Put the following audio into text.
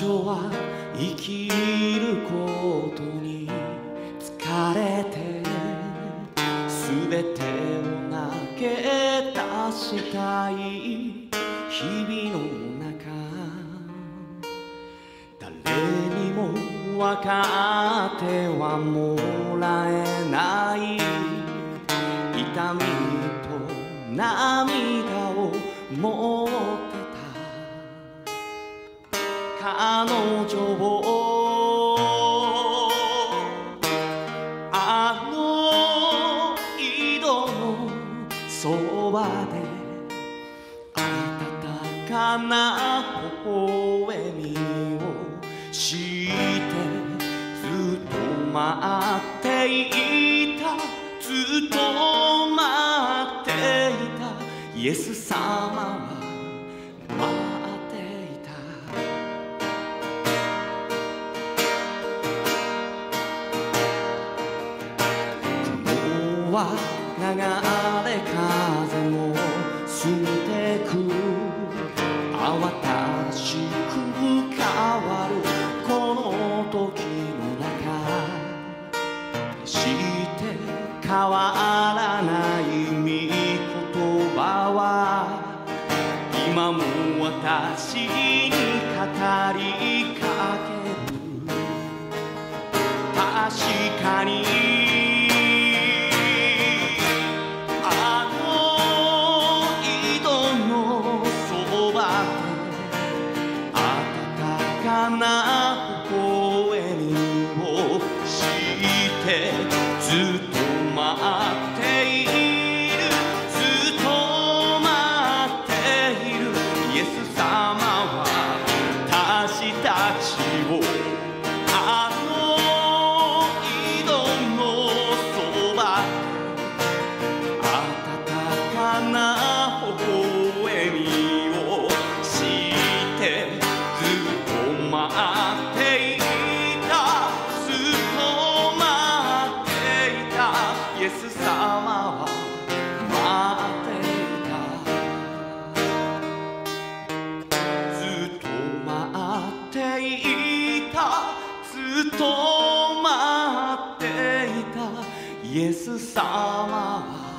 女は生きることに疲れて全てを投げ出したい日々の中。誰にも分かってはもらえない。痛みと涙を持って彼女をあの井戸のそばで温かな微笑みをしてずっと待っていたずっと待っていたイエス様はは流れ風も過ぎてく慌たしく変わるこの時の中して変わらない御言葉は今も私に語りかける確かにかな微笑みをしてずっと待っていた。ずっと待っていた。イエス様は。